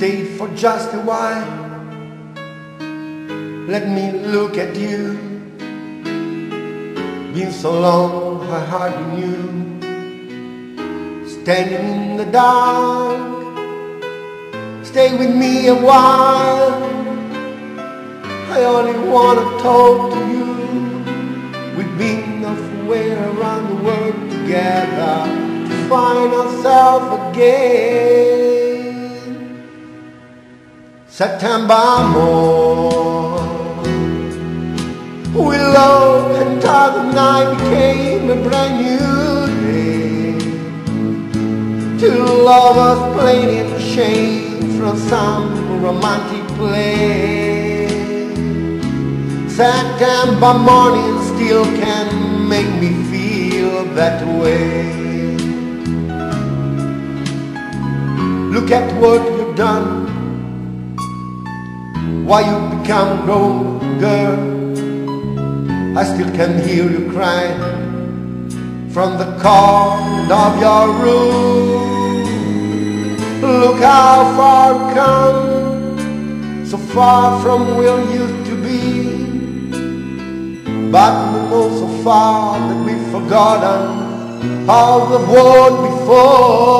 stayed for just a while. Let me look at you. Been so long, I hardly knew. Standing in the dark, stay with me a while. I only wanna talk to you. We've been halfway around the world together to find ourselves again. September loved until the night became a brand new day. Two lovers playing in the shade from some romantic play. September morning still can make me feel that way. Look at what you've done. Why you become grown girl. I still can hear you crying from the corner of your room. Look how far come, so far from where you used to be. But we know so far that we've forgotten how the world before.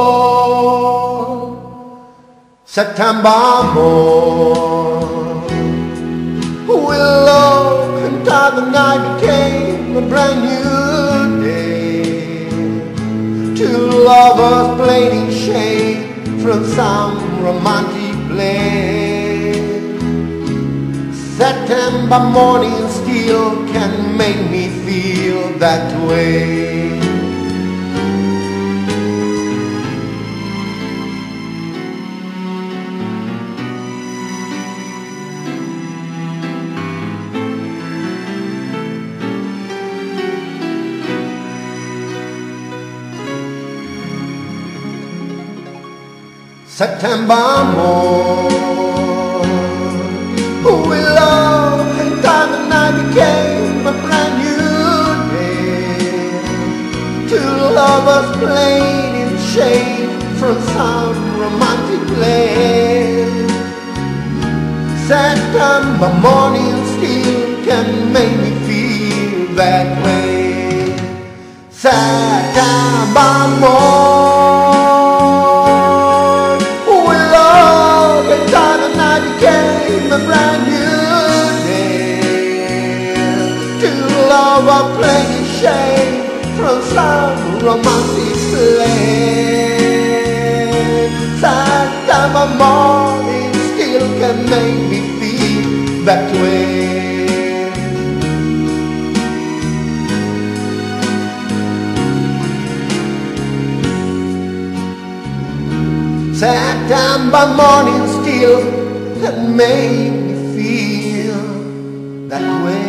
September morn, night became a brand new day. Two lovers played in shade from some romantic play. September morning still can make me feel that way. September morn, we love and time and night became a brand new day. Two lovers played in shade from some romantic place. September morning still can make me feel that way. September morn. Lovers playing shade from some romantic play. September morning still can make me feel that way. September morning still can make me feel that way.